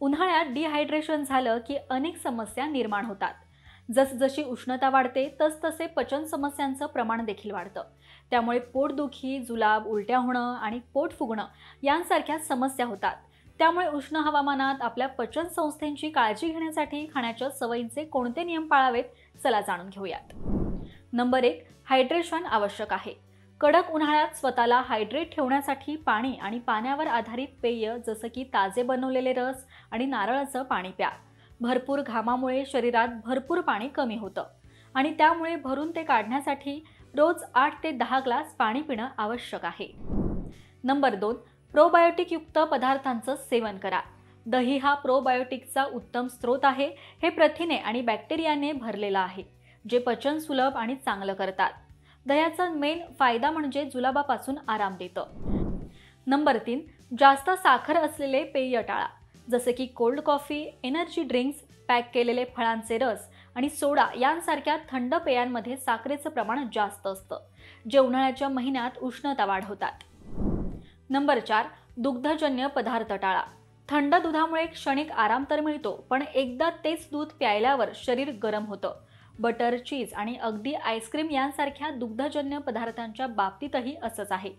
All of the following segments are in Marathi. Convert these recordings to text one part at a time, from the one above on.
उन्हाळ्यात डिहायड्रेशन झालं की अनेक समस्या निर्माण होतात. जसजशी उष्णता वाढते तसतसे पचन समस्यांचं प्रमाण देखील वाढतं. त्यामुळे पोटदुखी जुलाब उलट्या होणं आणि पोट फुगणं यांसारख्या समस्या होतात. त्यामुळे उष्ण हवामानात आपल्या पचन संस्थेची काळजी घेण्यासाठी खाण्याच्या सवयींचे कोणते नियम पाळावेत चला जाणून घेऊयात. नंबर एक हायड्रेशन आवश्यक आहे. कडक उन्हाळ्यात स्वतःला हायड्रेट ठेवण्यासाठी पाणी आणि पाण्यावर आधारित पेय जसं की ताजे बनवलेले रस आणि नारळाचं पाणी प्या. भरपूर घामामुळे शरीरात भरपूर पाणी कमी होतं आणि त्यामुळे भरून ते काढण्यासाठी रोज आठ ते दहा ग्लास पाणी पिणं आवश्यक आहे. नंबर दोन प्रोबायोटिकयुक्त पदार्थांचं सेवन करा. दही हा प्रोबायोटिकचा उत्तम स्रोत आहे हे प्रथिने आणि बॅक्टेरियाने भरलेला आहे जे पचन सुलभ आणि चांगलं करतात. दह्याचा मेन फायदा म्हणजे जुलाबापासून आराम देतं. नंबर तीन जास्त साखर असलेले पेय टाळा. जसे की cold coffee energy drinks pack केलेले फळांचे रस आणि सोडा यांसारख्या थंड पेयांमध्ये साखरेचं प्रमाण जास्त असतं. जे उन्हाळ्याच्या महिन्यात उष्णता वाढवतात. नंबर चार दुग्धजन्य पदार्थ टाळा. थंड दुधामुळे क्षणिक आराम तर मिळतो पण एकदा तेच दूध प्यायल्यावर शरीर गरम होतं. बटर चीज आणि अगदी आईस्क्रीम यांसारख्या दुग्धजन्य पदार्थांच्या बाबतीतही असंच आहे.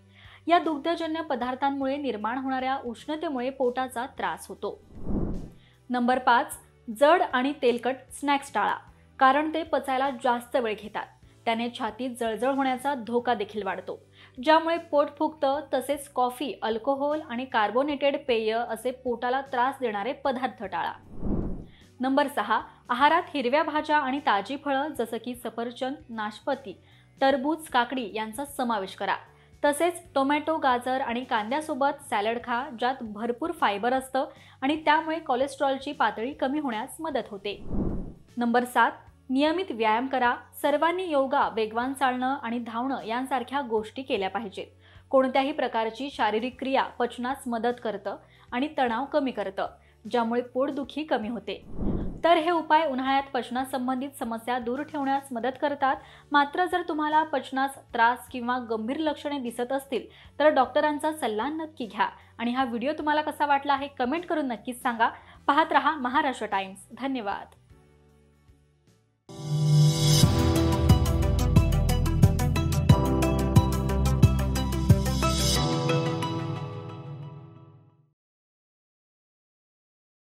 या दुग्धजन्य पदार्थांमुळे निर्माण होणाऱ्या उष्णतेमुळे पोटाचा त्रास होतो. नंबर पाच जड आणि तेलकट स्नॅक्स टाळा कारण ते पचायला जास्त वेळ घेतात. त्याने छातीत जळजळ होण्याचा धोका देखील वाढतो. ज्यामुळे पोट फुगतं तसेच कॉफी अल्कोहोल आणि कार्बोनेटेड पेय असे पोटाला त्रास देणारे पदार्थ टाळा. नंबर सहा आहारात हिरव्या भाज्या आणि ताजी फळं जसं की सफरचंद नाशपती टरबूज काकडी यांचा समावेश करा. तसेच टोमॅटो गाजर आणि कांद्यासोबत सॅलड खा ज्यात भरपूर फायबर असतं आणि त्यामुळे कोलेस्ट्रॉलची पातळी कमी होण्यास मदत होते. नंबर सात नियमित व्यायाम करा. सर्वांनी योगा वेगवान चालणं आणि धावणं यांसारख्या गोष्टी केल्या पाहिजेत. कोणत्याही प्रकारची शारीरिक क्रिया पचनास मदत करतं आणि तणाव कमी करतं ज्यामुळे पोटदुखी कमी होते. तर हे उपाय उन्हाळ्यात पचनासंबंधित समस्या दूर ठेवण्यास मदत करतात. मात्र जर तुम्हाला पचनास त्रास किंवा गंभीर लक्षणे दिसत असतील तर डॉक्टरांचा सल्ला नक्की घ्या. आणि हा व्हिडिओ तुम्हाला कसा वाटला आहे कमेंट करून नक्कीच सांगा. पाहत रहा महाराष्ट्र टाइम्स. धन्यवाद.